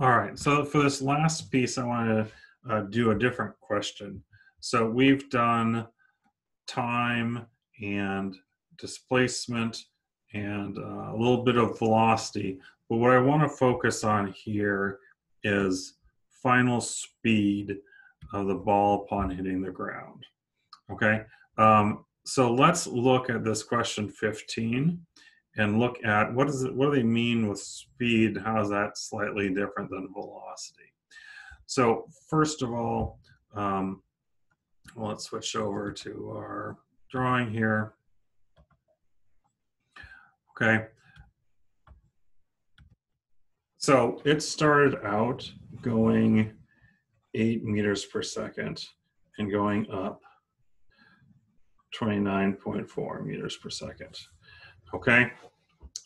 All right, so for this last piece, I want to uh, do a different question. So we've done time and displacement and uh, a little bit of velocity, but what I want to focus on here is final speed of the ball upon hitting the ground. Okay, um, so let's look at this question 15 and look at what does it what do they mean with speed? How is that slightly different than velocity? So first of all um, well, let's switch over to our drawing here. Okay. So it started out going eight meters per second and going up 29.4 meters per second Okay.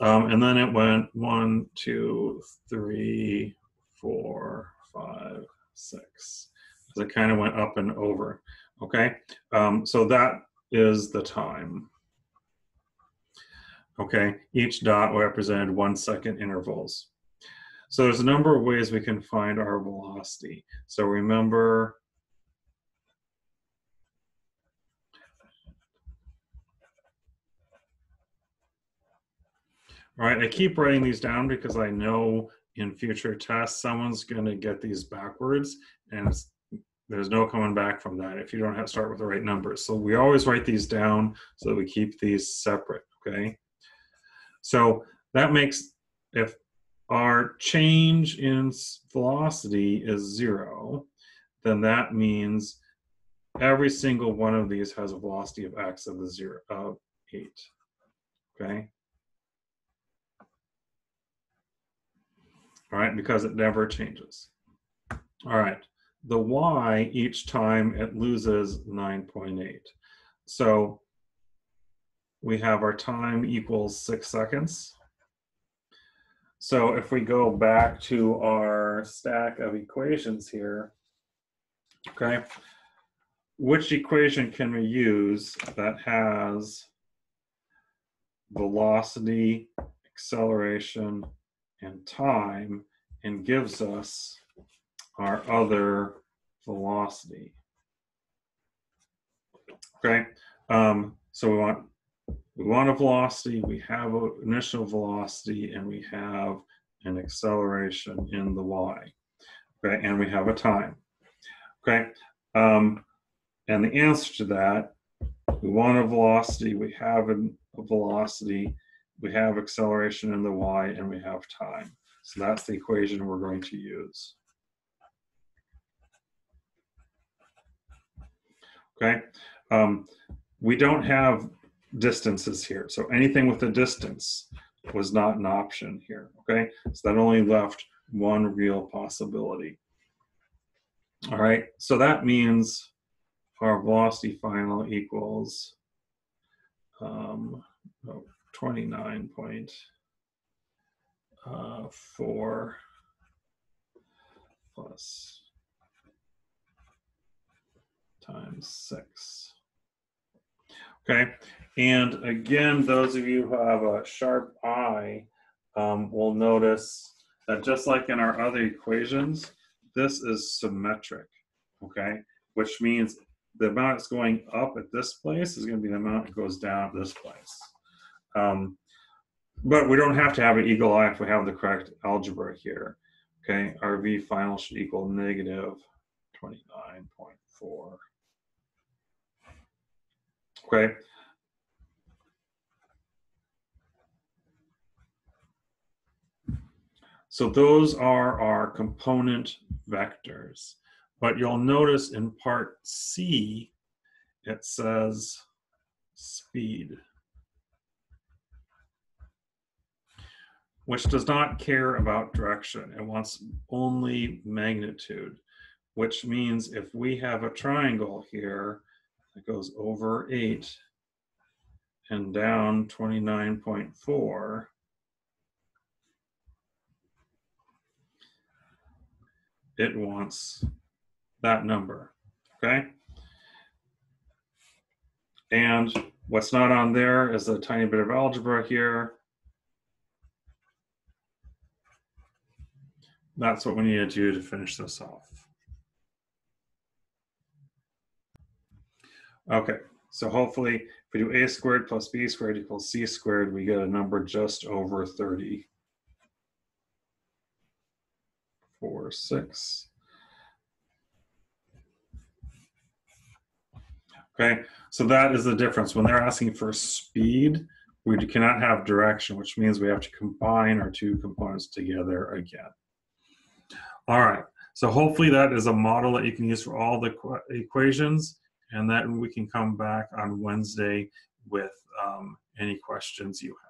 Um, and then it went one, two, three, four, five, six. So it kind of went up and over. Okay. Um, so that is the time. Okay. Each dot represented one second intervals. So there's a number of ways we can find our velocity. So remember All right, I keep writing these down because I know in future tests someone's going to get these backwards, and there's no coming back from that if you don't have start with the right numbers. So we always write these down so that we keep these separate. Okay, so that makes if our change in velocity is zero, then that means every single one of these has a velocity of x of the zero of eight. Okay. All right, because it never changes. All right, the y each time it loses 9.8. So we have our time equals six seconds. So if we go back to our stack of equations here, okay, which equation can we use that has velocity, acceleration, and time and gives us our other velocity. Okay, um, so we want we want a velocity, we have an initial velocity, and we have an acceleration in the y. Okay, and we have a time. Okay, um, and the answer to that, we want a velocity, we have a, a velocity, we have acceleration in the y, and we have time. So that's the equation we're going to use. Okay, um, we don't have distances here. So anything with a distance was not an option here, okay? So that only left one real possibility. All right, so that means our velocity final equals um, oh, 29 point uh, 4 plus times 6. Okay, and again, those of you who have a sharp eye um, will notice that just like in our other equations, this is symmetric, okay? Which means the amount that's going up at this place is going to be the amount that goes down at this place. Um, but we don't have to have an eagle eye if we have the correct algebra here. Okay, our V final should equal negative 29.4. Okay. So those are our component vectors. But you'll notice in part C, it says speed. Which does not care about direction. It wants only magnitude, which means if we have a triangle here that goes over 8 and down 29.4, it wants that number, okay? And what's not on there is a tiny bit of algebra here that's what we need to do to finish this off. Okay, so hopefully if we do a squared plus b squared equals c squared, we get a number just over 30. Four, six. Okay, so that is the difference. When they're asking for speed, we cannot have direction, which means we have to combine our two components together again. All right, so hopefully that is a model that you can use for all the equations, and then we can come back on Wednesday with um, any questions you have.